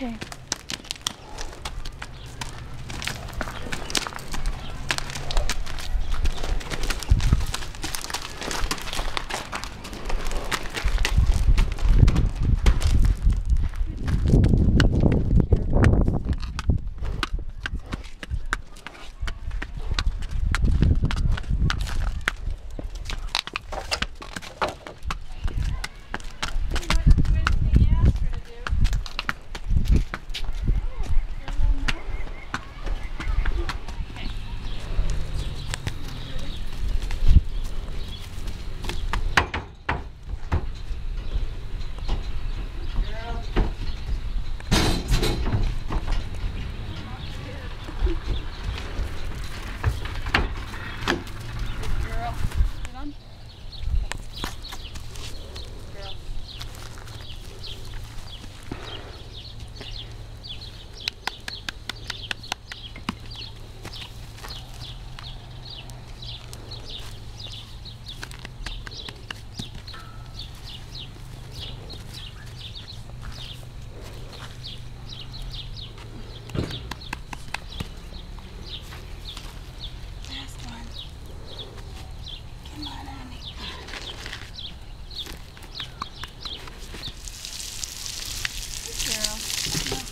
Okay.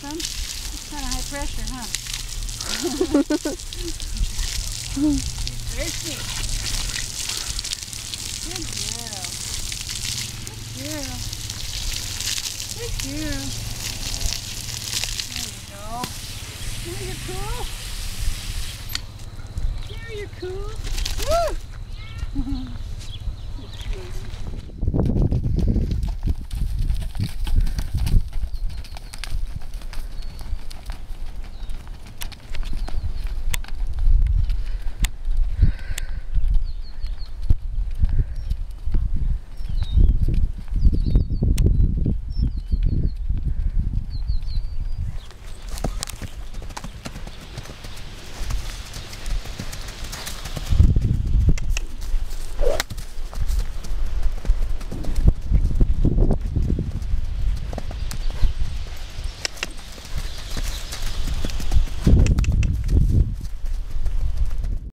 some? It's kind of high pressure, huh? She's thirsty. Good girl. Good girl. Good girl. There you go. There you're cool. There you're cool. Woo!